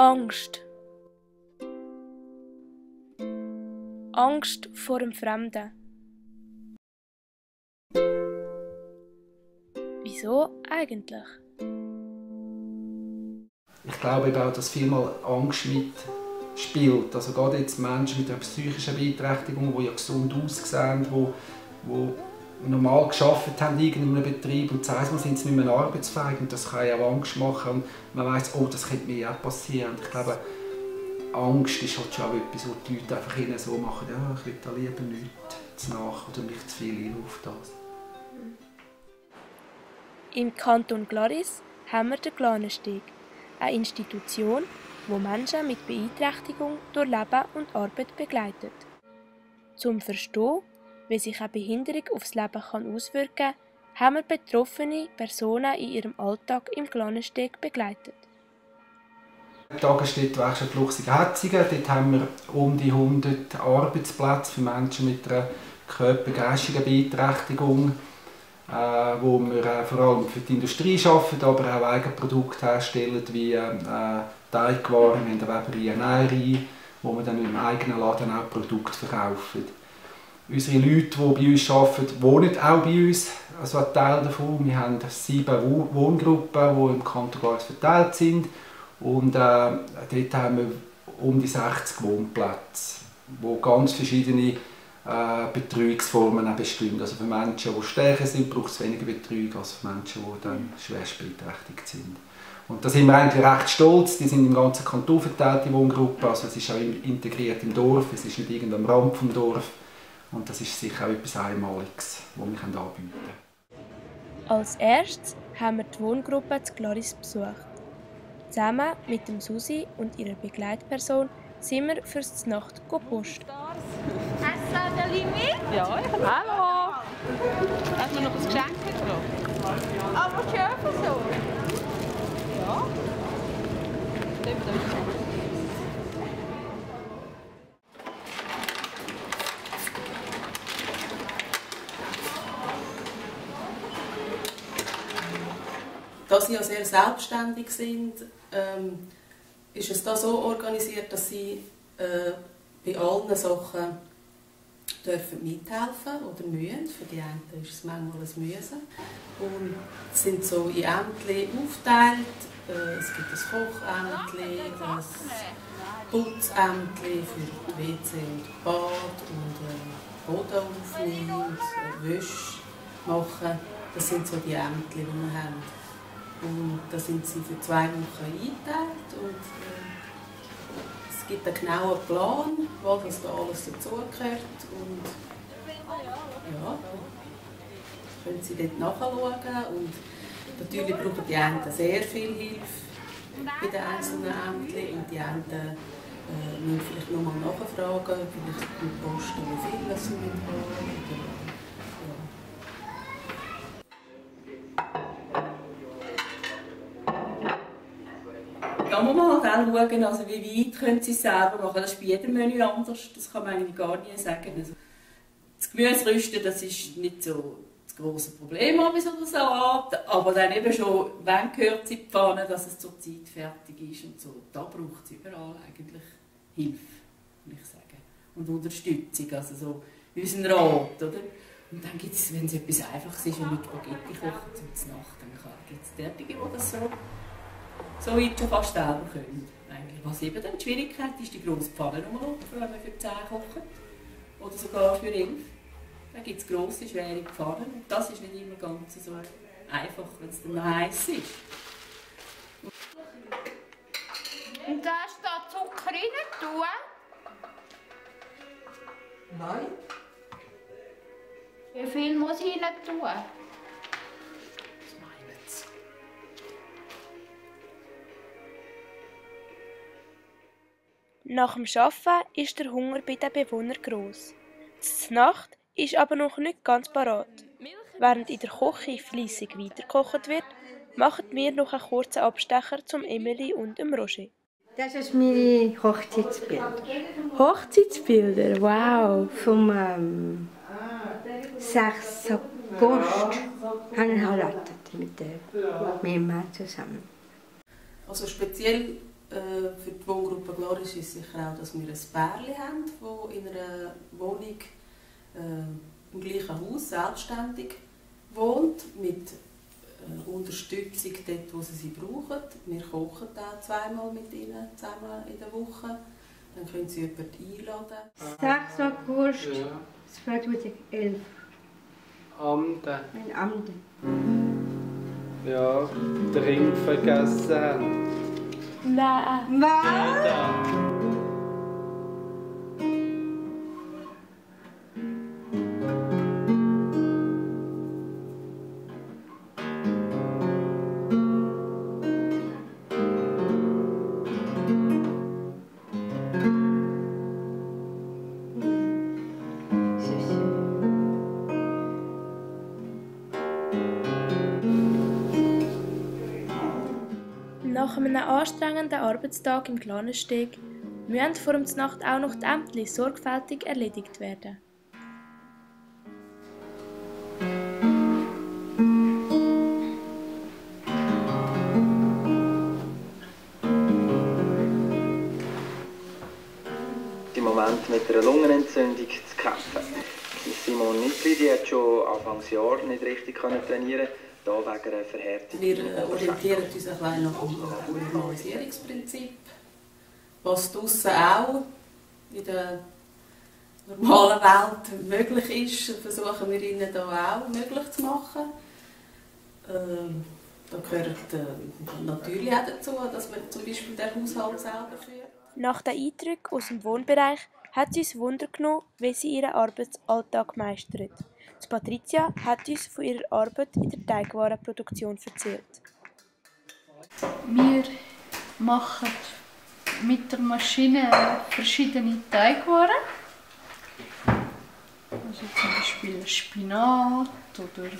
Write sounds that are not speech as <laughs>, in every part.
Angst. Angst vor dem Fremden. Wieso eigentlich? Ich glaube eben auch, dass vielmal Angst mitspielt. Also gerade jetzt Menschen mit einer psychischen Beeinträchtigung, die ja gesund aussehen, die, die normal geschafft haben in einem Betrieb und zuerst sind sie nicht mehr arbeitsfähig und das kann ja auch Angst machen und man weiß, oh, das könnte mir auch passieren. Und ich glaube, Angst ist halt schon auch etwas, wo die Leute einfach ihnen so machen, ja, ich will da lieber nichts nach oder mich zu viel auf das. Im Kanton Glaris haben wir den Glanensteg, eine Institution, wo Menschen mit Beeinträchtigung durch Leben und Arbeit begleitet. Zum Verstehen, wie sich eine Behinderung aufs Leben kann auswirken kann, haben wir betroffene Personen in ihrem Alltag im Glanensteg begleitet. Tagesstättenwerkstatt Luchsig-Hetzingen. Dort haben wir um die 100 Arbeitsplätze für Menschen mit einer körpergeistigen Beeinträchtigung, äh, wo wir äh, vor allem für die Industrie arbeiten, aber auch Eigenprodukte herstellen, wie äh, Teigwaren, wir haben Weberei, wo wir dann im eigenen Laden auch Produkte verkaufen. Unsere Leute, die bei uns arbeiten, wohnen auch bei uns, also ein Teil davon. Wir haben sieben Wohngruppen, die im Kanton Glarus verteilt sind. Und äh, dort haben wir um die 60 Wohnplätze, wo ganz verschiedene äh, Betreuungsformen bestimmt. Also für Menschen, die stärker sind, braucht es weniger Betreuung als für Menschen, die dann schwerst beeinträchtigt sind. Und da sind wir eigentlich recht stolz. Die sind im ganzen Kanton verteilt, die Wohngruppe. Also es ist auch integriert im Dorf, es ist nicht irgendwo am Rand vom Dorf. Und das ist sicher auch etwas Einmaliges, was wir anbieten können. Als erstes haben wir die Wohngruppe zu Glaris besucht. Zusammen mit dem Susi und ihrer Begleitperson sind wir fürs Nacht gepostet. Essen der Limit? Ja, ich Hallo! Hast du noch ein Geschenk mitgebracht? Aber schön so. Ja. Da sie ja sehr selbstständig sind, ähm, ist es da so organisiert, dass sie äh, bei allen Sachen dürfen mithelfen oder mühen. Für die einen ist es manchmal ein Müssen. Und sind so in Ämtchen aufgeteilt. Äh, es gibt ein Kochämtli, ein Putzämtli für WC und Bad und äh, Boden aufnehmen und Wäsche machen. Das sind so die Ämtli, die wir haben. Und da sind sie für zwei Wochen eingeteilt und äh, es gibt einen genauen Plan, wo das da alles dazugehört und ja, können sie dort nachschauen und natürlich brauchen die einen sehr viel Hilfe bei den einzelnen Ämtern und die anderen äh, müssen vielleicht nochmal nachfragen, vielleicht mit Posten, wie viel sie haben da muss man halt auch schauen, also wie weit können sie selber machen. Das ist bei jedem Menü anders, das kann man eigentlich gar nicht sagen. Also, das Gemüse das ist nicht so das große Problem bei so einer Salat, aber dann eben schon, wenn gehört sie die Pfanne, dass es zur Zeit fertig ist und so. Da braucht es überall eigentlich Hilfe, würde ich sagen. Und Unterstützung, also so unseren Rat, oder? Und dann gibt es, wenn es etwas Einfaches ist, und mit Spaghetti kochen zum Nacht, dann gibt es derartige, die das so so weit schon fast selber können. Eigentlich. Was eben dann die Schwierigkeit ist, die grosse Pfanne rumlaufen, wenn man für 10 kocht. Oder sogar für 11. Dann gibt es grosse, schwere Pfannen. Und das ist nicht immer ganz so einfach, wenn es dann noch heiß ist. Und da ist da Zucker rein tun? Nein. Wie viel muss ich rein tun? Nach dem Arbeiten ist der Hunger bei den Bewohnern gross. Die Nacht ist aber noch nicht ganz parat. Während in der Küche fleissig weitergekocht wird, machen wir noch einen kurzen Abstecher zum Emily und dem Roger. Das ist meine Hochzeitsbilder. Hochzeitsbilder, wow! Vom ähm, 6. August habe ich heiratet mit meinem Mann zusammen. Also speziell Äh, für die Wohngruppe Gloris ist sicher auch, dass wir ein Pärchen haben, das in einer Wohnung äh, im gleichen Haus selbstständig wohnt, mit äh, Unterstützung dort, wo sie sie brauchen. Wir kochen auch zweimal mit ihnen zusammen in der Woche. Dann können sie jemanden einladen. 6. August 2011 Amden. in Amden. Ja, den Ring vergessen haben. Nein. Was? Einem anstrengenden Arbeitstag im Clanensteg müssen vor der Nacht auch noch die Ämter sorgfältig erledigt werden. im Moment mit einer Lungenentzündung zu kämpfen. Simon Nickli, die hat schon Anfangsjahr nicht richtig können trainieren da wegen einer Verhärtung. Wir äh, orientieren uns ein bisschen nach dem Normalisierungsprinzip. Was draussen auch in der normalen Welt möglich ist, versuchen wir ihnen da auch möglich zu machen. Ähm, da gehört äh, natürlich auch dazu, dass man zum Beispiel den Haushalt selber führt. Nach den Eindrücken aus dem Wohnbereich hat sie uns Wunder genommen, wie sie ihren Arbeitsalltag meistert. Patricia hat uns von ihrer Arbeit in der Teigwarenproduktion erzählt. Wir machen mit der Maschine verschiedene Teigwaren. Also zum Beispiel Spinat oder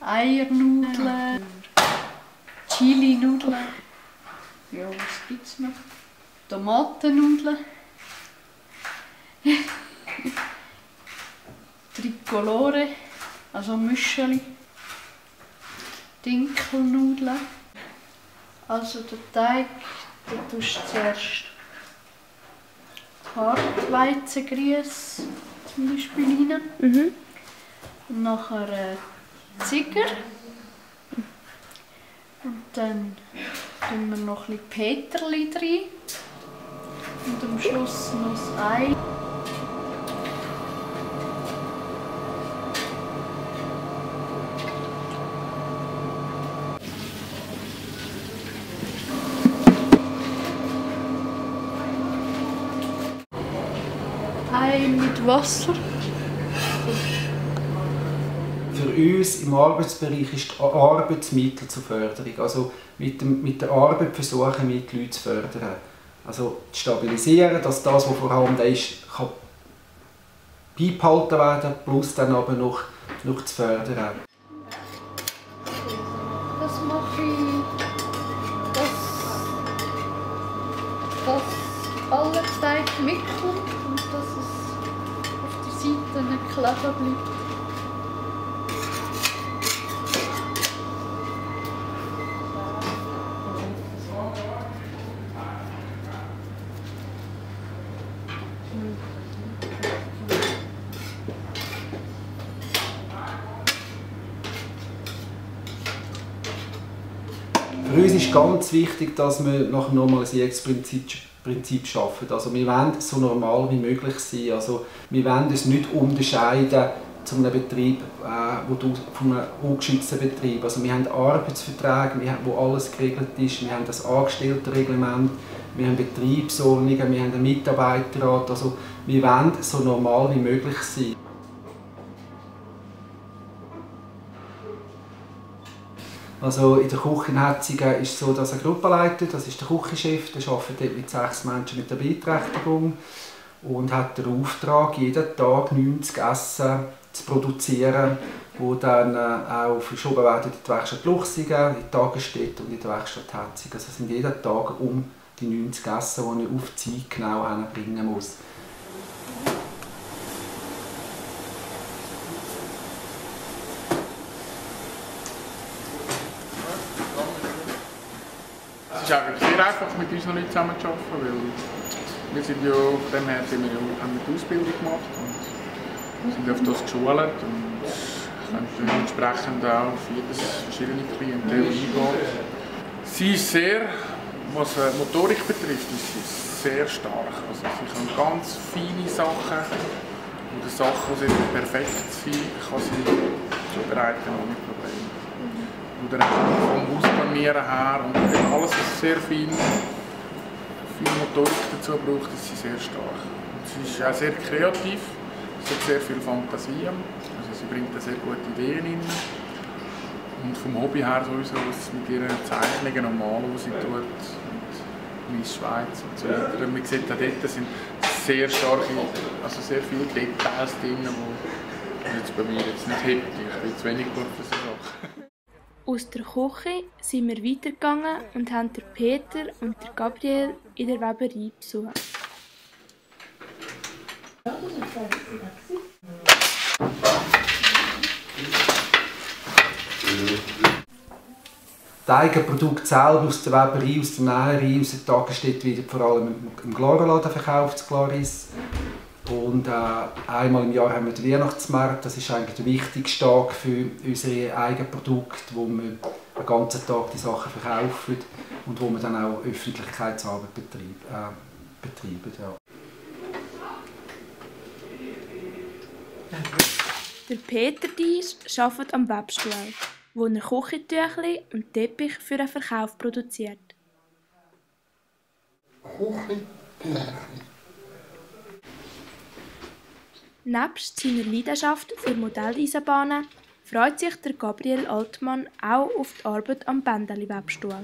Eiernudeln, Chili-Nudeln. Ja, was gibt's noch? Tomatennudeln. <laughs> Tricolore, also Müscheli. Dinkelnudeln. Also der Teig, da tust du zuerst Hartweizengrieß zum Beispiel rein. Mhm. Und nachher äh, Ziger. Und dann tun wir noch ein bisschen Peterli rein. Und am Schluss noch das Ei. Ei mit Wasser. Für uns im Arbeitsbereich ist die Arbeit das Mittel zur Förderung. Also mit, dem, mit der Arbeit versuchen wir, die Leute zu fördern. Also zu stabilisieren, dass das, was vorhanden ist, kann beibehalten werden plus dann aber noch, noch zu fördern. Das mache ich, dass, dass aller Teig mitkommt und dass es auf der Seite nicht kleben bleibt. Für uns ist ganz wichtig, dass wir nach dem Normalisierungsprinzip Prinzip schaffen. Also wir wollen so normal wie möglich sein. Also wir wollen es nicht unterscheiden zu einem Betrieb, äh, wo du, von einem ungeschützten Betrieb. Also wir haben Arbeitsverträge, wir haben, wo alles geregelt ist. Wir haben das Angestelltenreglement, wir haben Betriebsordnungen, wir haben einen Mitarbeiterrat. Also wir wollen so normal wie möglich sein. Also in der Küchenheizung ist es so, dass ein Gruppenleiter, das ist der Küchenchef, der arbeitet dort mit sechs Menschen mit der Beeinträchtigung und hat den Auftrag, jeden Tag 90 Essen zu produzieren, die dann äh, auch verschoben werden in die Werkstatt Luchsingen, in die Tagesstätte und in die Werkstatt Hetzing. Also es sind jeden Tag um die 90 Essen, die ich auf die Zeit genau bringen muss. Ist sehr einfach, mit unseren Leuten zusammenzuarbeiten, weil wir sind ja, von dem her wir, haben wir die Ausbildung gemacht und sind auf das geschult und können dementsprechend auch auf jedes verschiedene Klientel eingehen. Sie ist sehr, was äh, Motorik betrifft, ist sie sehr stark. Also sie kann ganz feine Sachen oder Sachen, die perfekt sind, kann sie zubereiten ohne Probleme. Oder vom Ausplanieren her und alles, was sehr viel, viel Motorik dazu braucht, ist sie sehr stark. Und sie ist auch sehr kreativ, sie hat sehr viel Fantasie, also sie bringt da sehr gute Ideen rein. Und vom Hobby her sowieso, was mit ihren Zeichnungen und Malen, die sie tut, und Miss Schweiz und so weiter. Man sieht auch dort sind sehr starke, also sehr viele Details drin, die jetzt bei mir jetzt nicht hebt. Ich bin zu wenig gut für so Sachen. Aus der Küche sind wir weitergegangen und haben den Peter und den Gabriel in der Weberei besucht. Die eigenen Produkte selber aus der Weberei, aus der Näherei, aus der Tagesstätte werden vor allem im Gloraladen verkauft, das Glaris. Und äh, einmal im Jahr haben wir den Weihnachtsmarkt. Das ist eigentlich der wichtigste Tag für unsere eigenen Produkte, wo wir den ganzen Tag die Sachen verkaufen und wo wir dann auch Öffentlichkeitsarbeit betreiben. Äh, betreiben ja. Der Peter Dies arbeitet am Webstuhl, wo er Küchentücher und Teppich für den Verkauf produziert. Nebst seiner Leidenschaft für Modelleisenbahnen freut sich der Gabriel Altmann auch auf die Arbeit am Bändeli-Webstuhl.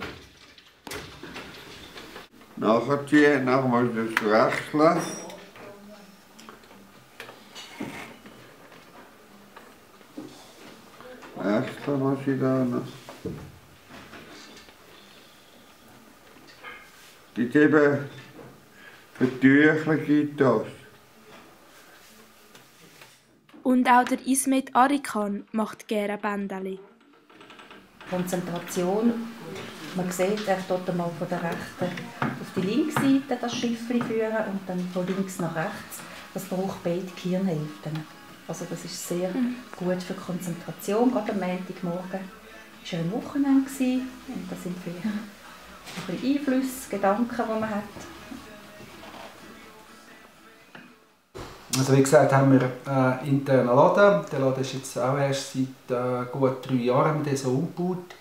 Nachher ich das wechseln. Wechseln muss ich da noch. Gibt eben für Tücher gibt das. Und auch der Ismet Arikan macht gerne Bändeli. Konzentration. Man sieht er dort einmal von der rechten auf die linke Seite das Schiffli führen und dann von links nach rechts. Das braucht beide Gehirnhälften. Also das ist sehr gut für Konzentration. Gerade am Montagmorgen war er ein Wochenende und da sind vielleicht ein bisschen Einflüsse, Gedanken, die man hat. Also wie gesagt haben wir äh, internen Laden. Der Laden ist jetzt auch erst seit äh, gut drei Jahren haben so umgebaut.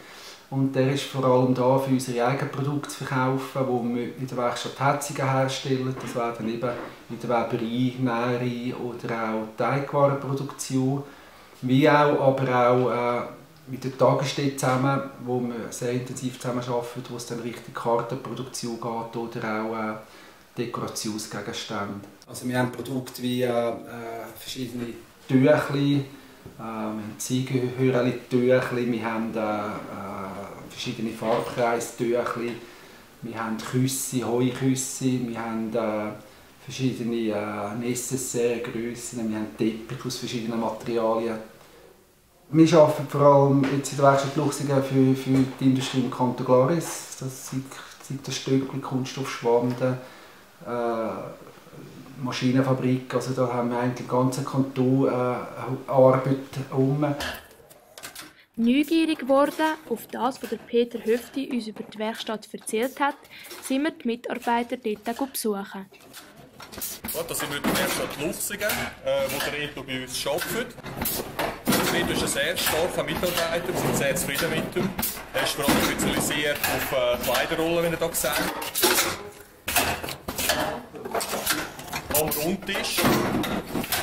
Und der ist vor allem da für unsere eigenen Produkte zu verkaufen, die wir in der Werkstatt Hetzungen herstellen. Das wäre dann eben in der Weberei, Näherei oder auch Teigwarenproduktion. Wie auch, aber auch äh, mit der Tagesstätte zusammen, wo wir sehr intensiv zusammenarbeiten, wo es dann Richtung Kartenproduktion geht oder auch äh, Dekorationsgegenstände. Also wir haben Produkte wie äh, äh, verschiedene Tüchli, äh, Ziegenhöreli-Tüchli, wir haben äh, äh, verschiedene Farbkreistüchli, wir haben Küsse, Heuküsse, wir haben äh, verschiedene äh, Necessaire-Grössen, wir haben Teppich aus verschiedenen Materialien. Wir arbeiten vor allem jetzt in der Werkstatt Luchsingen für, für die Industrie im Kanton Glaris. Das sind, sind das Stöckli, Kunststoffschwanden, äh, Maschinenfabrik. Also da haben wir eigentlich den ganzen Kanton äh, Arbeit um. Neugierig geworden auf das, was der Peter Höfti uns über die Werkstatt erzählt hat, sind wir die Mitarbeiter dort besuchen. Ja, da sind wir in der Werkstatt Luchsingen, äh, wo der Reto bei uns arbeitet. Der Reto ist ein sehr starker Mitarbeiter, wir sind sehr zufrieden mit ihm. Er ist vor allem spezialisiert auf äh, Kleiderrollen, wie ihr hier seht. Am Rundtisch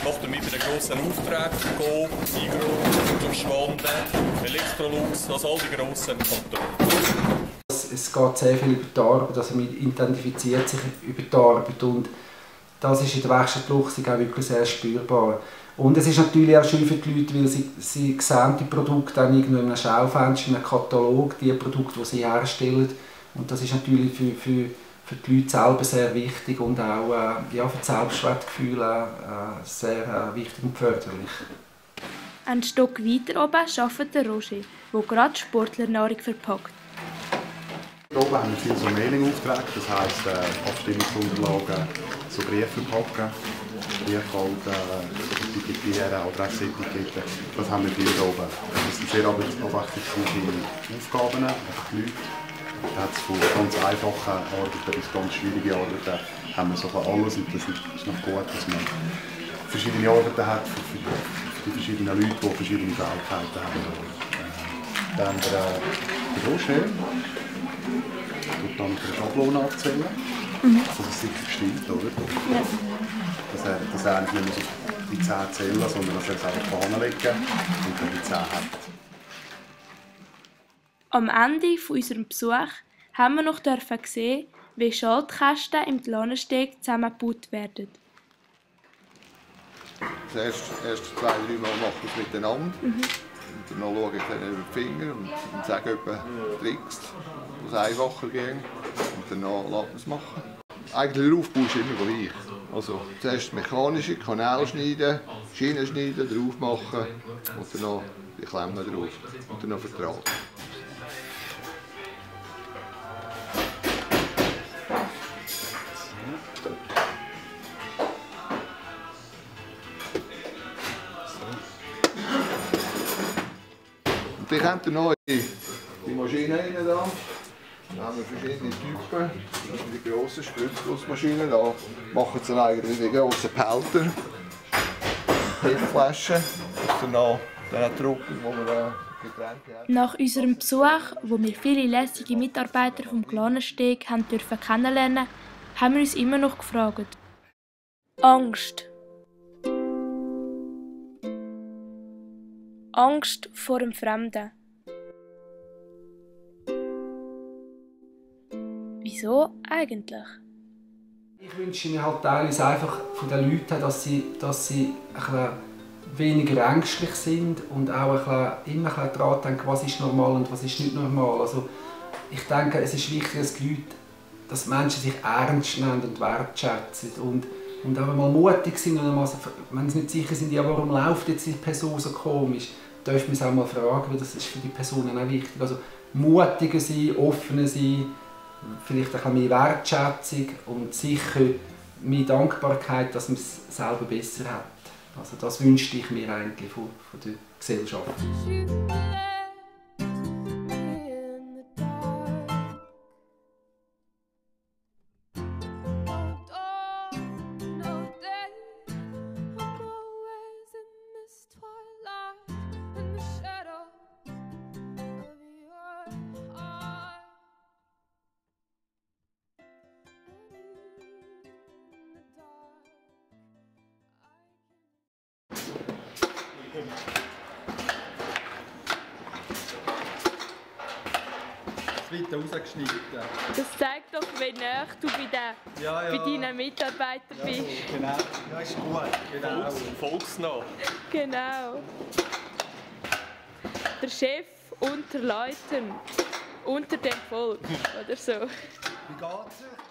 macht er mit den grossen Aufträgen, Coop, Migros, Schwanden, Electrolux, also all die grossen Kantone. Es, geht sehr viel über die Arbeit, also man identifiziert sich über die Arbeit und das ist in der Werkstatt Luchsig auch wirklich sehr spürbar. Und es ist natürlich auch schön für die Leute, weil sie, sie sehen die Produkte dann irgendwo in einem Schaufenster, in einem Katalog, die Produkte, die sie herstellen. Und das ist natürlich für, für, für die Leute selber sehr wichtig und auch äh, ja, für das Selbstwertgefühl äh, sehr äh, wichtig und förderlich. Ein Stock weiter oben arbeitet der Roger, der gerade Sportlernahrung verpackt. Hier oben haben wir viel so Mailing-Aufträge, das heisst äh, Abstimmungsunterlagen, so Briefe packen, Briefhalten, äh, etikettieren, Adressetikette, das haben wir viel hier oben. Das sind sehr abwechslungsreiche Aufgaben, einfach die Leute. Da hat es von ganz einfachen Arbeiten bis ganz schwierige Arbeiten, haben wir so alles und das ist noch gut, dass man verschiedene Arbeiten hat für, für, für die verschiedenen Leute, die verschiedene Fähigkeiten haben. Äh, dann der, der Großschnell tut dann für eine Schablone abzählen, Mhm. dass es sicher stimmt, oder? Ja. Dass er, dass er eigentlich nicht mehr so die 10 zählen, sondern dass er es einfach anlegen und dann die 10 hat. Am Ende von unserem Besuch haben wir noch dürfen sehen, wie Schaltkästen im Planensteg zusammengebaut werden. Das erste, erste zwei, drei Mal machen wir es miteinander. Mhm. Und dann schaue ich dann über die Finger und, und sage etwa Tricks, es einfacher gehen. Und dann lässt man es machen. Eigentlich der Aufbau ist immer gleich. Also zuerst mechanische Kanäle schneiden, Schienen schneiden, drauf machen und dann noch die Klemmen drauf. Und dann noch vertragen. Dann kommt noch die, die Maschine rein. Da. Haben wir verschiedene Typen. Die grossen Spritzgussmaschinen. Da machen sie eigentlich die grossen Pelter. Flaschen. Und dann den Druck, wo wir da. Nach unserem Besuch, wo wir viele lässige Mitarbeiter vom Glanensteg haben dürfen kennenlernen, haben wir uns immer noch gefragt. Angst. Angst vor dem Fremden. Wieso eigentlich? Ich wünsche mir halt teilweise einfach von den Leuten, dass sie, dass sie ein weniger ängstlich sind und auch ein immer ein daran denken, was ist normal und was ist nicht normal. Also ich denke, es ist wichtig, dass die Leute, dass Menschen sich ernst nehmen und wertschätzen und, und auch mal mutig sind und mal, wenn sie nicht sicher sind, ja, warum läuft jetzt die Person so komisch, dürfen wir es auch mal fragen, weil das ist für die Personen auch wichtig. Also mutiger sein, offener sein, vielleicht bisschen mehr Wertschätzung und sicher mehr Dankbarkeit, dass man es selber besser hat. Also das wünschte ich mir eigentlich von, von der Gesellschaft. Wird rausgeschnitten. Das zeigt doch, wie nah du bei, den, Ja, ja. bei deinen Mitarbeitern Ja, bist. so, genau. Ja, ist gut. Genau. Volks, volksnah. Genau. Der Chef unter Leuten, unter dem Volk oder so. Wie geht's euch?